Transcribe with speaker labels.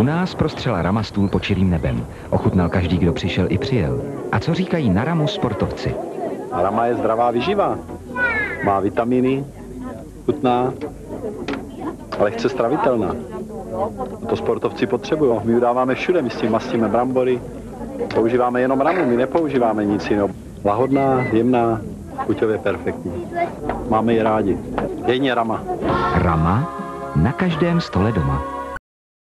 Speaker 1: U nás prostřela rama stůl pod nebem. Ochutnal každý, kdo přišel i přijel. A co říkají na ramu sportovci?
Speaker 2: Rama je zdravá vyživa. Má vitamíny, chutná, lehce stravitelná. To sportovci potřebují. My udáváme všude, my s tím mastíme brambory. Používáme jenom ramu, my nepoužíváme nic jiného. Lahodná, jemná, chuťově perfektní. Máme ji rádi. Jedině rama.
Speaker 1: Rama na každém stole doma.